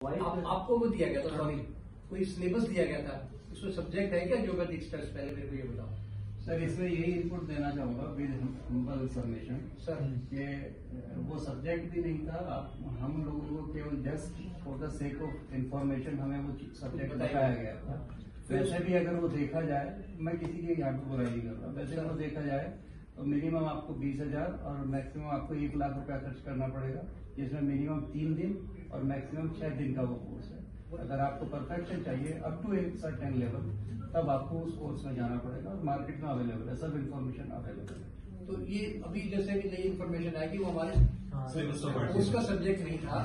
आप, आपको वो दिया गया था सॉरी कोई सिलेबस दिया गया था। इसमें सब्जेक्ट है क्या जियोपैथिक स्टड्स पहले मेरे को ये बताओ? सर इसमें यही इनपुट देना चाहूँगा विद हम्बल सबमिशन सर कि वो सब्जेक्ट भी नहीं था आप हम लोगों को केवल just for the sake of information हमें वो सब्जेक्ट बताया गया था। वैसे भी अगर वो देखा जाए मैं किसी की यहाँ पे बुराई नहीं कर रहा। वैसे अगर वो देखा जाए तो मिनिमम आपको बीस हज़ार और मैक्सिमम आपको एक लाख रुपया खर्च करना पड़ेगा जिसमें मिनिमम तीन दिन और मैक्सिमम छह दिन का वो कोर्स है। अगर आपको परफेक्शन चाहिए अप टू एक सर्टेन लेवल तब आपको उस कोर्स में जाना पड़ेगा और मार्केट में अवेलेबल है सब इन्फॉर्मेशन अवेलेबल है। तो ये अभी जैसे कि नई इन्फॉर्मेशन कि वो हमारे तो बढ़ उसका सब्जेक्ट नहीं था।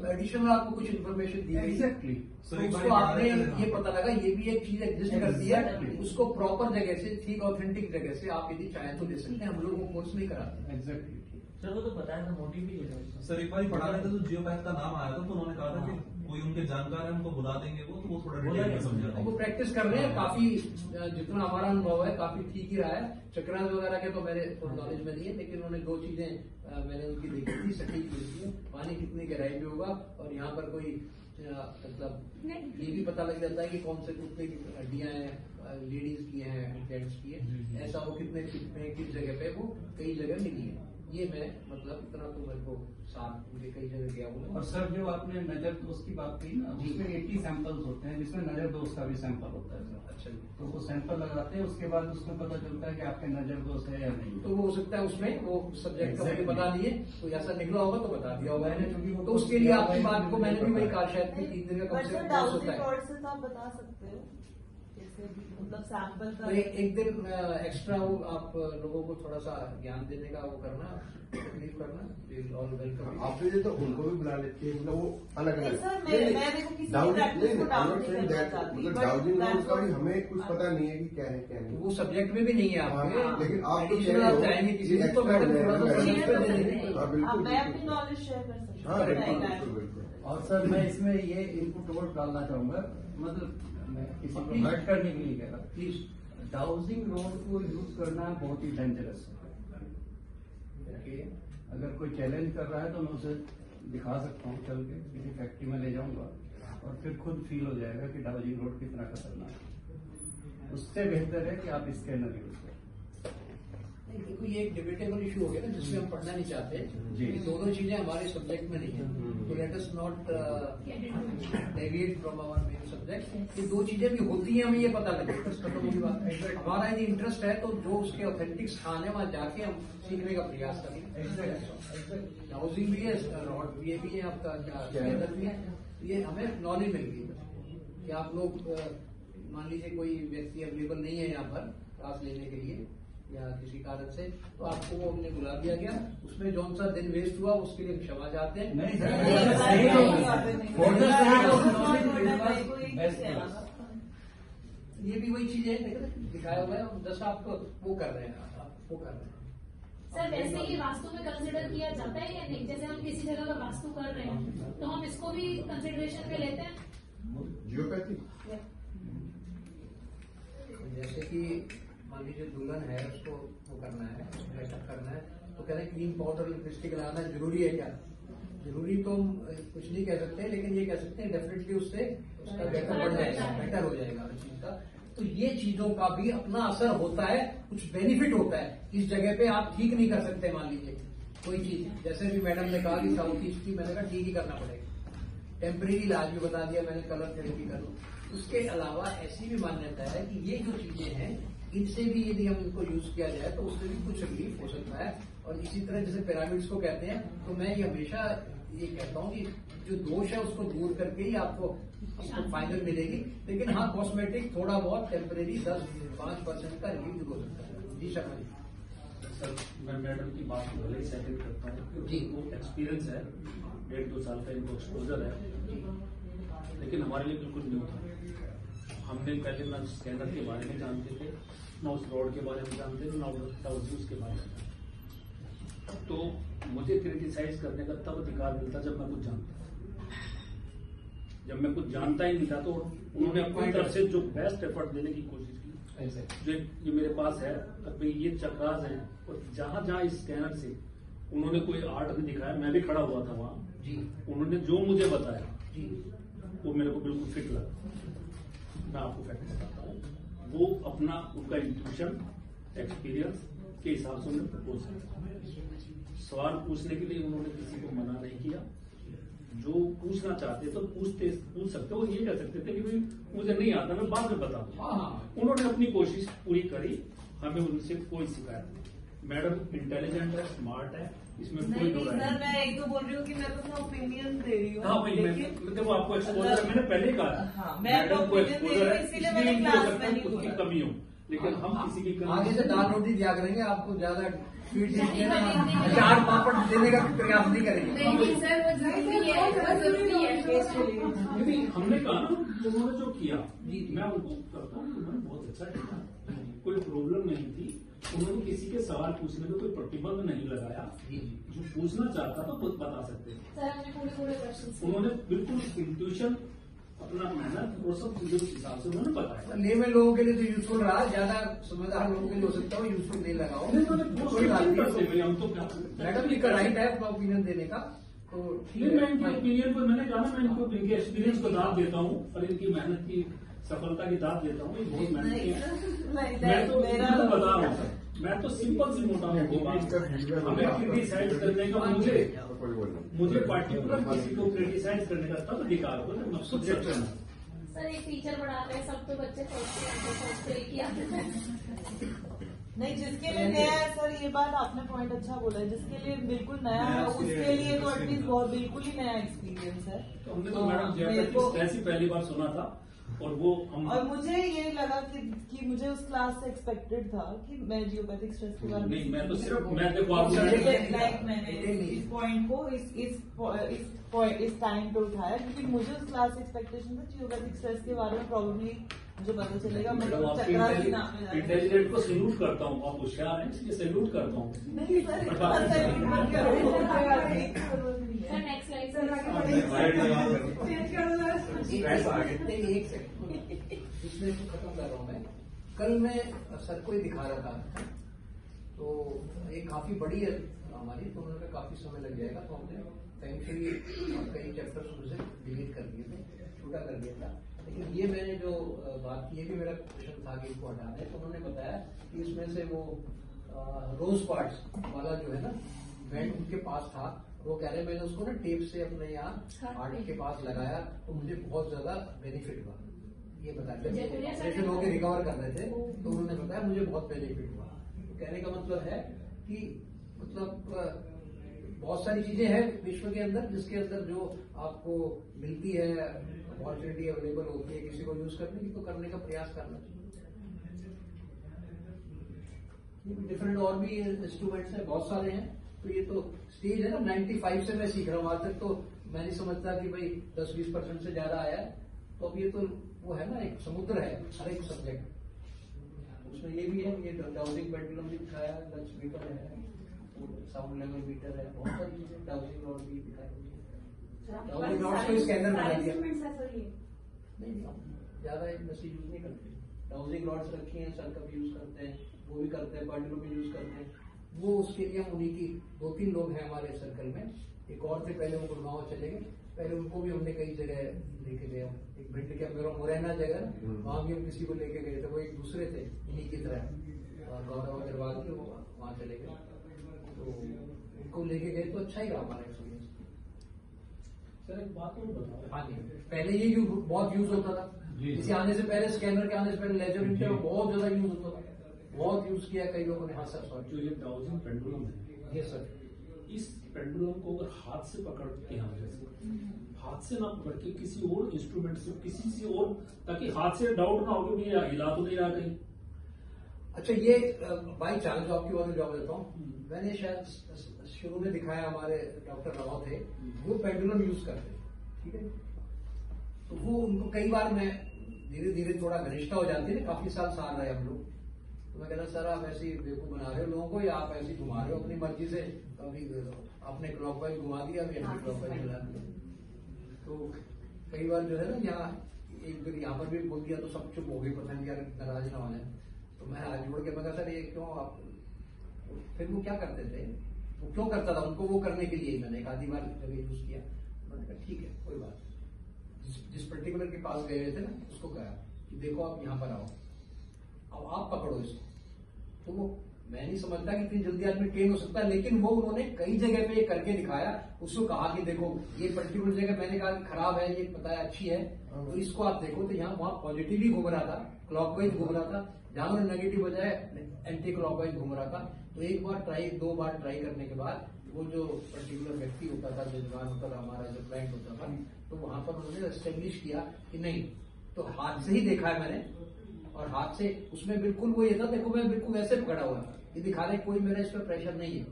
तो एडिशनल आपको कुछ इन्फॉर्मेशन दी गई। एग्जैक्टली तो उसको आपने ये पता लगा ये भी एक चीज़ एग्जिस्ट करती है। उसको प्रॉपर जगह से ठीक ऑथेंटिक जगह से आप यदि चाहें तो ले सकते हैं। हम लोग वो कोर्स नहीं कराते। एग्जैक्टली सर वो तो बताया था मोटिव भी है सर एक बार पढ़ा रहे थे तो जियो बैंक का नाम आया था तो उन्होंने कहा था कि कोई उनके जानकार है उनको बुला देंगे वो तो वो थोड़ा डिटेल में। समझा वो प्रैक्टिस कर रहे हैं काफ़ी जितना हमारा अनुभव है काफ़ी ठीक ही रहा है। चक्रांत वगैरह के तो मेरे नॉलेज में नहीं है लेकिन उन्होंने दो चीज़ें मैंने उनकी देखी थी सटीक देखी है। पानी कितनी गहराई में होगा और यहाँ पर कोई मतलब ये भी पता लग जाता है कि कौन से कुत्ते की हड्डियाँ हैं लेडीज़ की हैं जेंट्स की है। ऐसा वो कितने किस जगह पे वो कई जगह मिली है। ये मैं मतलब इतना तो मेरे को साथ मुझे कई जगह गया हूँ। और सर जो आपने नज़र दोस्त की बात की ना जी। उसमें 80 सैंपल्स होते हैं जिसमें नज़र दोस्त का भी सैंपल होता है सर। अच्छा तो वो सैंपल लगाते हैं उसके बाद उसमें पता चलता है कि आपके नज़र दोस्त है या नहीं तो वो हो सकता है उसमें वो सब्जेक्ट का मुझे बता दिए तो ऐसा निकला होगा तो बता दिया होगा। मैंने चूँकि वो तो उसके लिए आपकी बात को मैंने भी वही कहा शायद कि तीन दिन का कम से कम तो आप बता सकते हो। जैसे मतलब सैंपल तो का एक, एक दिन एक्स्ट्रा वो आप लोगों को थोड़ा सा ज्ञान देने का वो करना तकलीफ़ करना ऑल वेलकम आप लिए तो उनको भी बुला लेते हैं मतलब वो अलग अलग मतलब डाउजिंग का भी हमें कुछ पता नहीं है कि क्या है क्या नहीं। वो सब्जेक्ट में भी नहीं है हाँ, आपके लेकिन आप तो हो। चाहेंगे किसी तो हो। हैं। हाँ, मैं अपनी नॉलेज शेयर कर सकती हूँ हाँ। और सर मैं इसमें ये इनपुट और डालना चाहूँगा। मतलब मैं किसी को हर्ट करने के लिए कह रहा। प्लीज़ डाउजिंग रोड को यूज़ करना बहुत ही डेंजरस है। ओके अगर कोई चैलेंज कर रहा है तो मैं उसे दिखा सकता हूँ चल के किसी फैक्ट्री में ले जाऊँगा और फिर खुद फील हो जाएगा कि डाउजिंग रोड कितना खतरनाक है। उससे बेहतर है कि आप स्कैनर यूज़ करें। देखो ये एक डिबेटेबल इशू हो गया ना जिसमें हम पढ़ना नहीं चाहते जी। दोनों चीज़ें हमारे सब्जेक्ट में नहीं है। तो let us not deviate from our main subject ये दो चीज़ें भी होती हैं हमें ये पता लगे। खत्म होगी बात हमारा यदि इंटरेस्ट है तो जो उसके ऑथेंटिक स्थान है वहाँ जाके हम सीखने का प्रयास करेंगे हाउसिंग भी है रॉड भी है भी है आपका क्या भी है ये हमें नॉलेज मिल गई। कि आप लोग मान लीजिए कोई व्यक्ति अवेलेबल नहीं है यहाँ पर क्लास लेने के लिए या किसी कारण से तो आपको वो हमने बुला दिया गया उसमें जौन सा दिन वेस्ट हुआ उसके लिए क्षमा चाहते हैं नहीं है। ये भी वही चीज़ है दिखाया हुआ है दस आप वो कर रहे हैं आप वो कर रहे हैं सर वैसे ही वास्तु में कंसिडर किया जाता है या नहीं जैसे हम किसी जगह का वास्तु कर रहे हैं तो हम इसको भी कंसिडरेशन में लेते हैं जियोपैथी जैसे कि मान लीजिए दुल्हन है उसको वो करना है मेकअप करना है। तो कह रहे हैं क्रीम पाउडर लिपस्टिक लगाना ज़रूरी है क्या? ज़रूरी तो हम कुछ नहीं कह सकते लेकिन ये कह सकते हैं डेफिनेटली उससे उसका बेटर बढ़ जाएगा बेटर हो जाएगा हर चीज़ का। तो ये चीज़ों का भी अपना असर होता है कुछ बेनिफिट होता है। इस जगह पे आप ठीक नहीं कर सकते मान लीजिए कोई चीज़। जैसे भी मैडम ने कहा कि साउथ ईस्ट की मैंने कहा ठीक ही करना पड़ेगा। टेम्परेरी इलाज भी बता दिया मैंने कलर थेरेपी करो। उसके अलावा ऐसी भी मान्यता है कि ये जो चीज़ें हैं इनसे भी यदि हम इनको यूज़ किया जाए तो उससे भी कुछ रिलीफ हो सकता है। और इसी तरह जैसे पिरामिड्स को कहते हैं तो मैं ये हमेशा ये कहता हूँ कि जो दोष है उसको दूर करके ही आपको आपको फाइनल मिलेगी। लेकिन हाँ कॉस्मेटिक थोड़ा बहुत टेम्परेरी दस पाँच परसेंट का रिलीफ ज़रूर हो सकता है। जी शर्मा जी। सर मैं मैडम की बात भले ही सेकंड करता हूँ जी। वो एक्सपीरियंस है। डेढ़ दो साल का इनको एक्सपोजर है। लेकिन हमारे लिए बिल्कुल न्यू था। हमने पहले ना स्कैनर के बारे में जानते थे ना उस रोड के बारे में जानते थे ना उस के बारे में जानते तो मुझे क्रिटिसाइज करने का तब अधिकार मिलता जब मैं कुछ जानता जब मैं कुछ जानता ही नहीं था तो उन्होंने अपनी तरफ़ से जो बेस्ट एफर्ट देने की कोशिश की जो ये मेरे पास है भाई ये चक्रास हैं और जहाँ जहाँ इस स्कैनर से उन्होंने कोई आर्ट भी दिखाया मैं भी खड़ा हुआ था वहाँ। उन्होंने जो मुझे बताया जी। वो मेरे को बिल्कुल फिट लगा। मैं आपको फैक्ट बताता हूँ वो अपना उनका इंट्यूशन एक्सपीरियंस के हिसाब से उन्होंने प्रपोज किया सवाल पूछने के लिए उन्होंने किसी को मना नहीं किया। जो पूछना चाहते तो पूछते पूछ सकते हो ये कह सकते थे कि भाई मुझे नहीं आता मैं बाद में बता हाँ। हाँ उन्होंने अपनी कोशिश पूरी करी हमें उनसे कोई शिकायत नहीं। मैडम इंटेलिजेंट है स्मार्ट है इसमें नहीं नहीं सर मैं एक तो बोल रही हूँ कि मैं तो अपना ओपिनियन दे रही हूँ। हाँ भाई मैं लेकिन- देखो आपको एक्सपोजर मैंने पहले कहा हाँ, मैं तो को दे रही हूँ, इसीलिए मैंने इनको class लगता है में नहीं बोला। कमी हो। लेकिन हम किसी की आगे से दाल रोटी दिया करेंगे आपको ज़्यादा स्वीट। चार पापड़ देने का प्रयास नहीं करेंगे। है है। हमने कहा ना उन्होंने जो किया। मैं उनको करता हूँ उन्होंने बहुत अच्छा किया। कोई प्रॉब्लम नहीं थी। उन्होंने किसी के सवाल पूछने में कोई प्रतिबंध नहीं लगाया। जी पूछना चाहता था वो बता सकते उन्होंने बिल्कुल इंट्यूशन अपना मेहनत और सब चीज़ों के हिसाब से उन्होंने बताया। ले में लोगों के लिए तो यूजफुल रहा। ज़्यादा समझदार लोगों के लिए हो सकता है यूजफुल नहीं लगा हो नहीं, उन्होंने बहुत कोई बात कोशिश करते नहीं। भाई हम तो क्या करते हैं। मैडम जी का राइट है ओपिनियन देने का तो मैं इनके ओपिनियन पर मैंने कहा मैं इनको इनके एक्सपीरियंस को दाद देता हूँ और इनकी मेहनत की सफलता की दाद देता हूँ। ये बहुत मेहनत की है मैं तो बता रहा हूँ। मैं तो सिंपल सी मोटा बात। हमें क्रिटिसाइज करने का मुझे मुझे पर्टिकुलर किसी को क्रिटिसाइज करने का तब अधिकार हो सच करना सर एक टीचर पढ़ाते हैं सब तो बच्चे सोचते हैं तो सोचते हैं कि आप नहीं जिसके लिए नया है सर ये बात आपने पॉइंट अच्छा बोला है। जिसके लिए बिल्कुल नया है उसके लिए तो एटलीस्ट बहुत बिल्कुल ही नया एक्सपीरियंस है। तो हमने तो मैडम ऐसी पहली बार सुना था और वो हम और मुझे ये लगा कि कि मुझे उस क्लास से एक्सपेक्टेड था कि मैं जियोपैथिक स्ट्रेस के बारे में नहीं मैं तो सिर्फ़ मैं देखो Subject लाइक मैंने इस पॉइंट को इस इस इस point- इस टाइम पे उठाया क्योंकि मुझे उस क्लास से एक्सपेक्टेशन था जियोपैथिक स्ट्रेस के बारे में प्रॉब्लली मुझे पता चलेगा। मैडम मतलब आपके नाम पे इंटेलिजेंट को सैल्यूट करता हूँ आप होशियार हैं इसलिए सैल्यूट करता हूँ। नहीं सर नहीं। सर नेक्स्ट स्लाइड इसमें खत्म कर रहा हूँ मैं कल मैं सर को ही दिखा रहा था। तो ये काफ़ी बड़ी है हमारी तो उन्होंने काफ़ी समय लग जाएगा तो हमने थैंकफुली कई चैप्टर उनसे डिलीट कर दिए थे, छोटा कर दिया था। लेकिन ये मैंने जो बात की है कि मेरा क्वेश्चन था कि इसको हटाना है तो उन्होंने बताया कि इसमें से वो रोज पार्ट्स वाला जो है ना बैंड उनके पास था। वो कह रहे मैंने उसको ना टेप से अपने यहाँ हार्ट के पास लगाया तो मुझे बहुत ज़्यादा बेनिफिट हुआ। ये बताया। ऑपरेशन होकर रिकवर कर रहे थे तो उन्होंने बताया मुझे बहुत बेनिफिट हुआ। तो कहने का मतलब है कि मतलब बहुत सारी चीज़ें हैं विश्व के अंदर जिसके अंदर जो आपको मिलती है अपॉर्चुनिटी अवेलेबल होती है किसी को यूज़ करने की तो करने का प्रयास करना चाहिए। डिफरेंट और भी इंस्ट्रूमेंट्स हैं बहुत सारे हैं तो ये तो स्टेज है ना 95 से मैं सीख रहा हूँ। आज तक तो मैं नहीं समझता कि भाई 10-20 परसेंट से ज़्यादा आया तो अब ये तो वो है ना एक समुद्र है हर एक सब्जेक्ट उसमें ये भी है ये डाउजिंग पेंडुलम भी दिखाया लंच मीटर है। साउंड लेवल मीटर है बहुत सारी चीज़ें डाउजिंग रॉड भी दिखाई डाउजिंग रॉड को स्कैनर बना दिया। नहीं ज़्यादा इंडस्ट्री यूज़ नहीं करते। डाउजिंग रॉड्स रखी हैं सर का भी यूज़ करते हैं वो भी करते हैं पेंडुलम भी यूज़ करते हैं। वो उसके लिए हम उन्हीं की दो तीन लोग हैं हमारे सर्कल में। एक और थे पहले वो गुड़गांव चले गए पहले उनको भी हमने कई जगह लेके गए। एक भिंड के मेरा मुरैना जगह ना, वहाँ भी हम किसी को लेके गए थे वो एक दूसरे थे इन्हीं की तरह। गौरव अग्रवाल के वो वहाँ चले गए। तो उनको लेके गए तो अच्छा ही रहा हमारा एक्सपीरियंस सर एक बात और बताओ। हाँ जी पहले ये यू, बहुत यूज़ होता था। जी। इसे आने से पहले स्कैनर के आने से पहले लेजर प्रिंटर बहुत ज़्यादा यूज़ होता था। बहुत यूज़ किया कई लोगों ने हाँ सर सॉरी जो ये डाउजिंग पेंडुलम है ये सर इस पेंडुलम को अगर हाथ से पकड़ के हम जैसे हाथ से ना पकड़ के किसी और इंस्ट्रूमेंट से किसी से और ताकि हाथ से डाउट ना हो कि भैया हिला तो नहीं रहा कहीं। अच्छा ये बाई चांस आपकी बात में जवाब देता हूँ। मैंने शायद शुरू में दिखाया हमारे डॉक्टर राव थे वो पेंडुलम यूज़ करते हैं ठीक है? तो वो उनको कई बार मैं धीरे धीरे थोड़ा घनिष्ठा हो जाती है काफ़ी साल साल रहे हम लोग। तो मैं कहता सर, आप ऐसी बेवकूफ़ बना रहे हो लोगों को, या आप ऐसे घुमा रहे हो अपनी मर्ज़ी से? कभी आपने क्लॉक वाइज घुमा दिया, अभी क्लॉक वाइज घुमा तो कई बार जो है ना, यहाँ एक बार यहाँ पर भी बोल दिया तो सब चुप हो गए, पता नहीं यार नाराज़ ना हो जाए। तो मैं हाथ जोड़ के मैं सर, ये क्यों आप फिर वो क्या करते थे? वो क्यों करता था? उनको वो करने के लिए ही मैंने एक आधी बार जब यूज़ किया। मैंने कहा, ठीक है, कोई बात नहीं। पर्टिकुलर के पास गए थे ना, उसको कहा कि देखो आप यहाँ पर आओ। अब आप पकड़ो इसको। तो वो मैं नहीं समझता कि इतनी जल्दी आदमी ट्रेन हो सकता है लेकिन वो उन्होंने कई जगह पे ये करके दिखाया। उसको कहा कि देखो ये पर्टिकुलर जगह मैंने कहा खराब है ये पता है अच्छी है। तो इसको आप देखो तो यहाँ वहाँ पॉजिटिव ही घूम रहा था क्लॉकवाइज घूम रहा था। जहाँ उन्होंने नेगेटिव बजाय एंटी क्लॉकवाइज घूम रहा था। तो एक बार ट्राई दो बार ट्राई करने के बाद वो जो पर्टिकुलर व्यक्ति होता था जजमान होता था हमारा जो क्लाइंट होता था तो वहाँ पर उन्होंने एस्टेब्लिश किया कि नहीं। तो हाथ से ही देखा है मैंने और हाथ से उसमें बिल्कुल वो ये था, देखो मैं बिल्कुल वैसे पकड़ा हुआ ये दिखा रहे कोई मेरा इस पर प्रेशर नहीं है।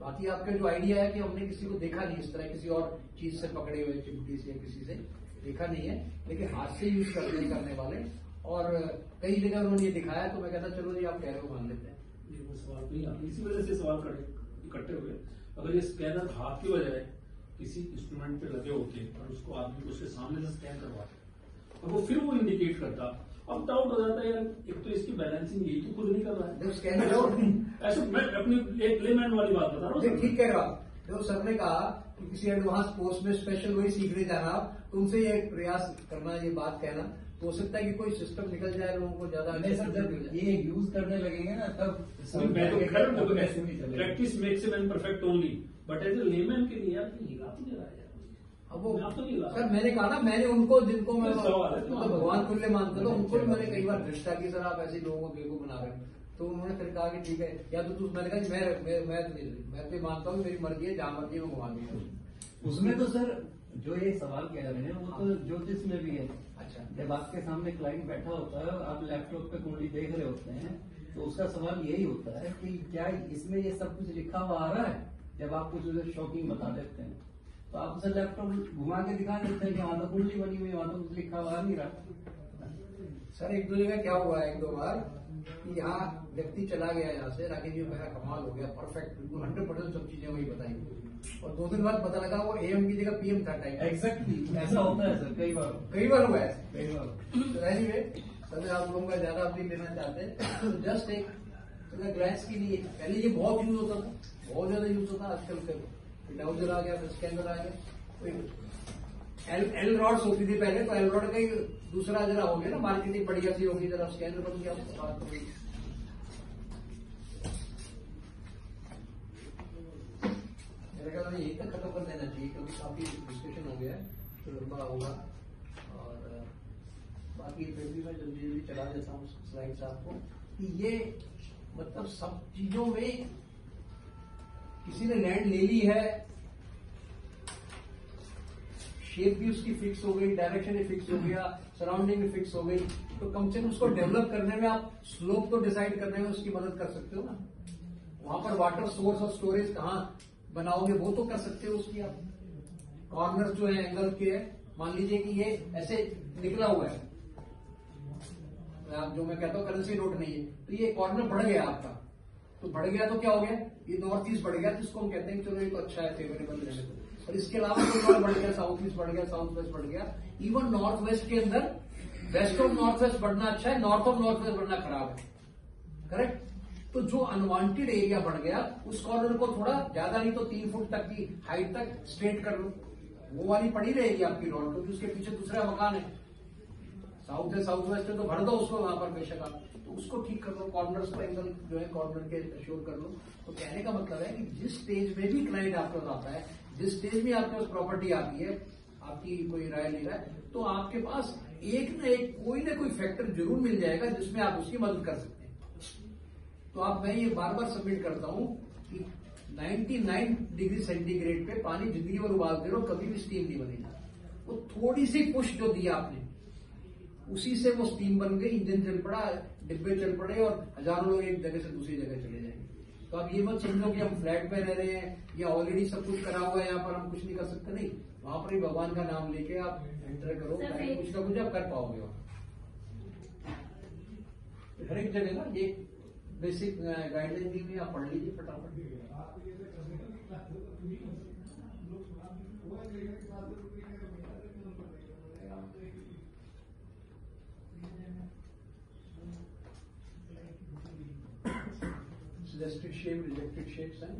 बाकी आपका जो आइडिया है कि हमने किसी को देखा नहीं, इस तरह किसी और चीज़ से पकड़े हुए चिमटी से, किसी से देखा नहीं है, लेकिन हाथ से यूज़ करने करने वाले। और कई जगह उन्होंने ये दिखाया तो मैं कहता चलो जी, आप कह रहे हो, मान लेते हैं। इसी वजह से सवाल इकट्ठे हुए अगर ये स्कैनर हाथ की बजाय किसी इंस्ट्रूमेंट पे लगे होते और उसको आदमी उसके सामने से स्कैन करवाते और वो फिर वो इंडिकेट करता अब डाउट हो जाता है यार। एक तो इसकी बैलेंसिंग यही तो खुद नहीं कर रहा है। जब ऐसे मैं अपनी एक लेमैन वाली बात बता रहा हूँ ठीक कह रहे हो। आप जो सर ने कहा कि किसी एडवांस कोर्स में स्पेशल वही सीखने जाना आप तो उनसे ये प्रयास करना ये बात कहना तो हो सकता है कि कोई सिस्टम निकल जाए लोगों को ज़्यादा नहीं सर जब ये यूज़ करने लगेंगे ना तब मैं तो खैर practice makes a man perfect only but as a layman के लिए यार हिला तो नहीं रहा यार। अब वो तो सर मैंने कहा ना मैंने उनको जिनको मैं तो है, तो भगवान तुल्य मानता था उनको भी मैंने कई बार दृष्टा की सर आप ऐसे लोगों को बेवकूफ़ बना रहे हैं। तो उन्होंने फिर कहा कि ठीक है या तो तू मैंने कहा मैं मैं मैं तो नहीं- मैं तो मानता हूँ मेरी मर्ज़ी है जहाँ मर्ज़ी है मैं घुमा उसमें तो सर जो ये सवाल कह रहे हैं वो तो ज्योतिष में भी है। अच्छा। जब आपके सामने क्लाइंट बैठा होता है आप लैपटॉप पे कुंडली देख रहे होते हैं तो उसका सवाल यही होता है कि क्या इसमें ये सब कुछ लिखा हुआ आ रहा है? जब आप कुछ उसे शॉकिंग बता देते हैं। तो आप उसे लैपटॉप घुमा के दिखा देते हैं कि वहाँ तो कुंडली बनी हुई है, वहाँ तो कुछ लिखा हुआ नहीं रहा। सर एक दो जगह क्या हुआ है? एक दो बार कि यहाँ व्यक्ति चला गया यहाँ से राकेश जी मेरा कमाल हो गया परफेक्ट बिल्कुल हंड्रेड परसेंट सब चीज़ें वही बताई। और दो दिन बाद पता लगा वो एम की जगह पीएम था टाइम एग्जैक्टली ऐसा होता है सर कई बार। कई बार हुआ है। कई बार। तो एनीवे सर आप लोगों का ज़्यादा अपनी लेना चाहते हैं। तो जस्ट एक ग्लैंस के लिए पहले ये बहुत यूज़ होता था बहुत ज़्यादा यूज़ होता था आजकल फिर डाउजर आ गया फिर स्कैनर आ गया। एल एल रॉड्स होती थी पहले तो एल रॉड का ही दूसरा जरा हो गया ना मार्केटिंग बढ़िया सी होगी, जरा स्कैनर बन गया, उसके बाद तो मेरे ख्याल यही तक खत्म कर देना चाहिए क्योंकि काफ़ी डिस्कशन हो गया है तो लंबा होगा। और, बाकी फिर भी मैं जल्दी जल्दी चला देता हूँ स्लाइड्स आपको कि ये मतलब सब चीज़ों में किसी ने लैंड ले ली है शेप भी उसकी फिक्स हो गई डायरेक्शन भी फिक्स हो गया सराउंडिंग भी फिक्स हो गई तो कम से कम उसको डेवलप करने में आप स्लोप को डिसाइड करने में उसकी मदद कर सकते हो ना। वहाँ पर वाटर सोर्स और स्टोरेज कहाँ बनाओगे, वो तो कर सकते हो उसकी आप। कॉर्नर जो है एंगल के है मान लीजिए कि ये ऐसे निकला हुआ है। आप जो मैं कहता हूँ करेंसी नोट नहीं है। तो ये कॉर्नर बढ़ गया आपका। तो बढ़ गया तो क्या हो गया? ये नॉर्थ ईस्ट बढ़ गया तो इसको हम कहते हैं चलो ये तो अच्छा है फेवरेबल को। और इसके अलावा और बढ़ गया साउथ ईस्ट बढ़ गया साउथ वेस्ट बढ़ गया। इवन नॉर्थ वेस्ट के अंदर वेस्ट ऑफ़ नॉर्थ वेस्ट बढ़ना अच्छा है नॉर्थ ऑफ़ नॉर्थ वेस्ट बढ़ना खराब है। करेक्ट तो जो अनवांटेड एरिया बढ़ गया, उस कॉर्नर को थोड़ा ज़्यादा नहीं तो तीन फुट तक की हाइट तक स्ट्रेट कर लो। वो वाली पड़ी रहेगी आपकी रोड क्योंकि उसके पीछे दूसरा मकान है। साउथ है, साउथ वेस्ट है तो भर दो उसको वहाँ पर बेशक आप। तो उसको ठीक कर लो कॉर्नर्स को एंगल जो है कॉर्नर के श्योर कर लो। तो कहने का मतलब है कि जिस स्टेज में भी क्लाइंट आपके पास आता है, जिस स्टेज में आपके पास प्रॉपर्टी आती है, आपकी कोई राय ले रहा है तो आपके पास एक न एक कोई ना कोई फैक्टर ज़रूर मिल जाएगा जिसमें आप उसकी मदद कर सकते हैं। तो आप, मैं ये बार बार सबमिट करता हूँ कि 99 डिग्री सेंटीग्रेड पे पानी ज़िंदगी भर उबालते रहो, कभी भी स्टीम नहीं बनेगा। वो थोड़ी सी पुश जो दिया आपने उसी से वो स्टीम बन गई इंजन चल पड़ा डिब्बे चल पड़े और हज़ारों लोग एक जगह से दूसरी जगह चले जाएँगे तो आप ये मत समझो कि हम फ्लैट में रह रहे हैं या ऑलरेडी सब कुछ करा हुआ है यहाँ पर हम कुछ नहीं कर सकते नहीं वहाँ पर ही भगवान का नाम लेके आप एंटर करो कुछ ना कुछ आप कर पाओगे वहाँ हर एक जगह ना ये बेसिक गाइडलाइन दी हुई आप पढ़ लीजिए फटाफट suggested shape, rejected shape हैं।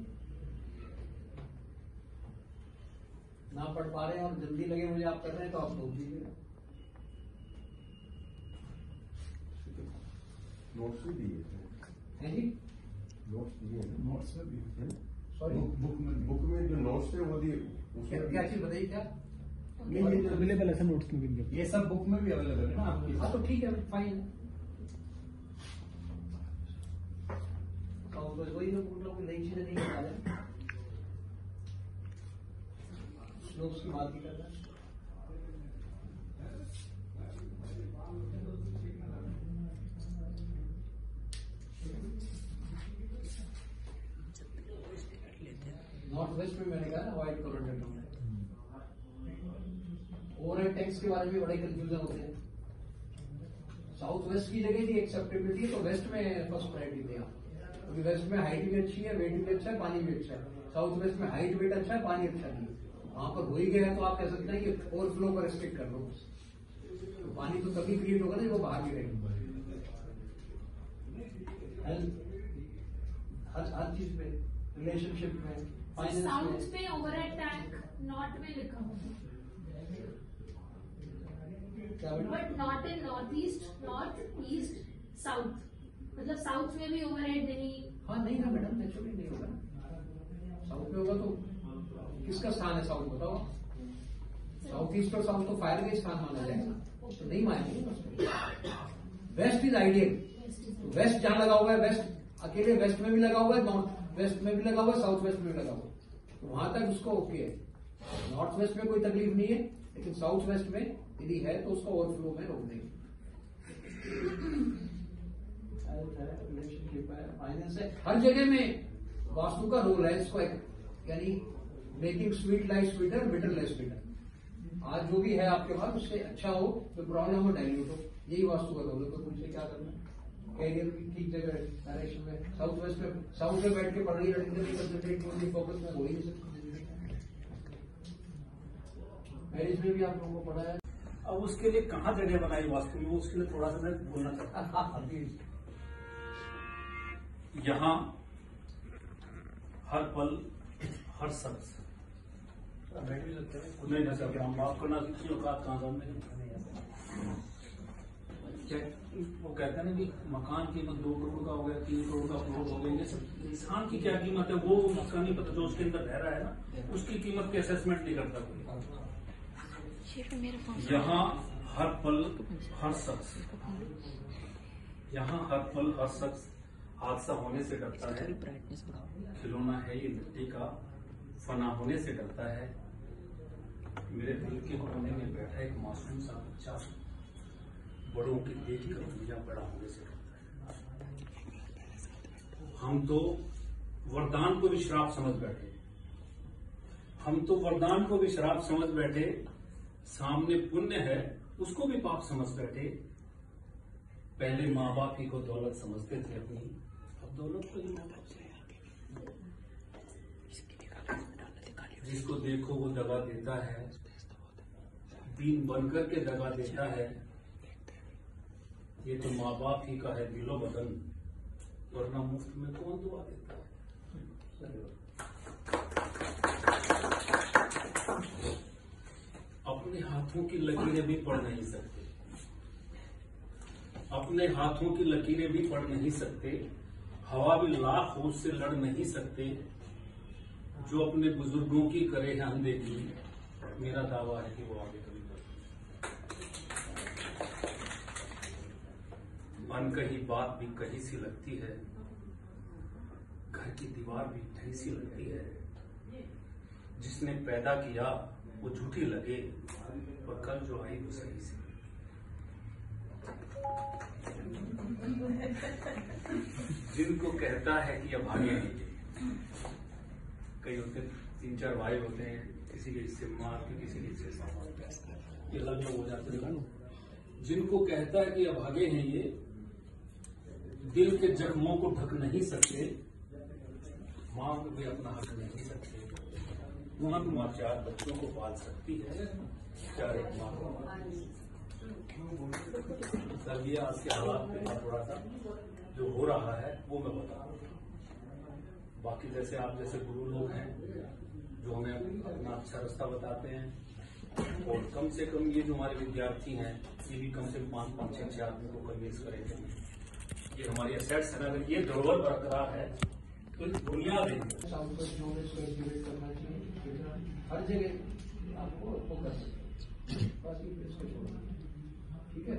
ना पढ़ पा रहे हैं और जल्दी लगे मुझे आप कर रहे हैं तो आप बोल दीजिए। नोट्स भी दिए हैं जी? नोट्स दिए हैं नोट्स में भी। थे सॉरी बुक में बुक में जो नोट्स थे वो दिए। उसमें क्या चीज़ बताइए क्या? अवेलेबल है सब नोट्स में भी। ये सब बुक में भी अवेलेबल है ना आपकी हाँ तो ठीक है फाइन चीज़ें नहीं बता कर रहे नॉर्थ वेस्ट में मैंने कहा ना व्हाइट कलर टैक्स के बारे में बड़े कंफ्यूजन होते हैं। साउथ वेस्ट की जगह थी एक्सेप्टेबिलिटी तो वेस्ट में फ़र्स्ट प्रायोरिटी दिया क्योंकि वेस्ट में हाइट भी अच्छी है वेट भी अच्छा है पानी भी अच्छा है। साउथ वेस्ट में हाइट वेट अच्छा है पानी अच्छा नहीं है। वहाँ पर हो ही गया तो आप कह सकते हैं कि ओवरफ्लो को रेस्ट्रिक्ट कर लो तो पानी तो तभी क्रिएट होगा ना वो बाहर गिरेगा हर हर चीज़ में रिलेशनशिप में साउथ में में ओवरहेड टैंक नॉट में लिखा हुआ but not in north east north east south मतलब साउथ में भी ओवरहेड नहीं हाँ नहीं ना मैडम नेचुरली नहीं होगा। साउथ में होगा तो किसका स्थान है साउथ बताओ साउथ ईस्ट और साउथ तो फायर का स्थान माना जाएगा। तो नहीं मानेंगे वेस्ट इज़ आइडियल वेस्ट जहाँ लगा हुआ है वेस्ट अकेले वेस्ट में भी लगा हुआ है नॉर्थ वेस्ट में भी लगा हुआ है साउथ वेस्ट में भी लगा हुआ है। तो वहाँ तक उसको ओके है। नॉर्थ वेस्ट में कोई तकलीफ़ नहीं है लेकिन साउथ वेस्ट में यदि है तो उसको ओवरफ्लो में रोक देंगे हेल्थ है रिलेशनशिप है फाइनेंस है। हर जगह में वास्तु का रोल है इसको यानी making sweet life sweeter bitter life sweeter आज जो भी है आपके पास उससे अच्छा हो तो प्रॉब्लम हो डाइल्यूट हो। यही वास्तु का रोल है। तो मुझे क्या करना है? कैरियर की ठीक जगह डायरेक्शन में। साउथ वेस्ट में साउथ में बैठ के पढ़ रही लड़की कंसंट्रेट नहीं फोकस में हो ही नहीं सकती मैरिज में भी आप लोगों को पढ़ा है। अब उसके लिए कहाँ जगह बनाई वास्तु? में उसके लिए थोड़ा सा मैं बोलना चाहता हूँ। यहाँ हर पल, हर शख्स। नहीं नहीं, सर, हम माफ़ करना औकात कहाँ सामने वो कहते हैं ना कि मकान कीमत दो करोड़ का हो गया, तीन करोड़ का प्लॉट हो गया इंसान की क्या कीमत है? वो उसका नहीं पता, जो उसके अंदर रह रहा है ना, उसकी कीमत की असेसमेंट नहीं करता कोई। यहाँ हर पल, हर शख्स। यहाँ हर पल, हर शख्स हादसा होने से डरता है। खिलौना है ये मिट्टी का फना होने से डरता है। मेरे दिल के कोने में बैठा एक मासूम सा बच्चा बड़ों की देख कर दुनिया बड़ा होने से डरता है। हम तो वरदान को भी श्राप समझ बैठे। हम तो वरदान को भी श्राप समझ बैठे। सामने पुण्य है उसको भी पाप समझ बैठे। पहले माँ बाप ही को दौलत समझते थे अपनी। दौलत को ही जिसको देखो वो दगा देता है। दीन बनकर के दगा देता है। ये तो माँ बाप ही का है, दिलो बदन। वरना मुफ़्त में कौन दुआ देता है? अपने हाथों की लकीरें भी पढ़ नहीं सकते। अपने हाथों की लकीरें भी पढ़ नहीं सकते। हवा भी लाख हो उससे लड़ नहीं सकते, जो अपने बुज़ुर्गों की करे है अनदेखी मेरा दावा है कि वो आगे कभी कर मन कही बात भी कही सी लगती है, घर की दीवार भी ढही सी लगती है। जिसने पैदा किया, वो झूठी लगे और कल जो आई वो सही सी। जिनको कहता है कि अब आगे नहीं कई होते तीन चार भाई होते हैं, किसी के हिस्से मार के, किसी के हिस्से सामान ये अलग हो जाते हैं जिनको कहता है कि अब आगे हैं ये, दिल के जख्मों को ढक नहीं सकते मांग भी अपना हक नहीं सकते। वहाँ भी माँ चार बच्चों को पाल सकती है, चार एक माँ को। सर, ये आज के हालात में थोड़ा सा। जो हो रहा है, वो मैं बता रहा हूँ। बाकी जैसे आप जैसे गुरु लोग हैं, जो हमें अपना अच्छा रास्ता बताते हैं, और कम से कम ये जो हमारे विद्यार्थी हैं, ये भी कम से कम पाँच पाँच, छह छह आदमी को कन्विंस करेंगे ये हमारी एसेट्स है। अगर ये धरोहर बरकरार है तो जो में हर जगह आपको फोकस ठीक है